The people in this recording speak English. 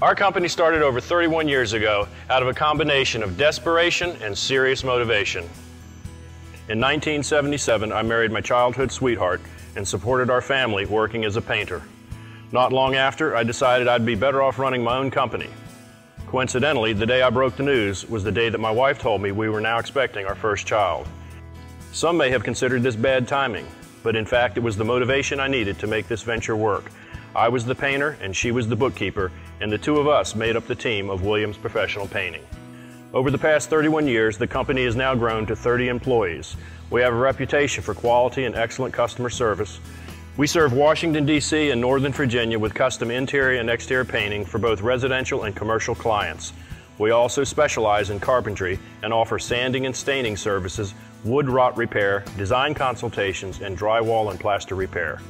Our company started over 31 years ago out of a combination of desperation and serious motivation. In 1977, I married my childhood sweetheart and supported our family working as a painter. Not long after, I decided I'd be better off running my own company. Coincidentally, the day I broke the news was the day that my wife told me we were now expecting our first child. Some may have considered this bad timing, but in fact it was the motivation I needed to make this venture work I was the painter and she was the bookkeeper, and the two of us made up the team of Williams Professional Painting. Over the past 31 years, the company has now grown to 30 employees. We have a reputation for quality and excellent customer service. We serve Washington, D.C. and Northern Virginia with custom interior and exterior painting for both residential and commercial clients. We also specialize in carpentry and offer sanding and staining services, wood rot repair, design consultations, and drywall and plaster repair.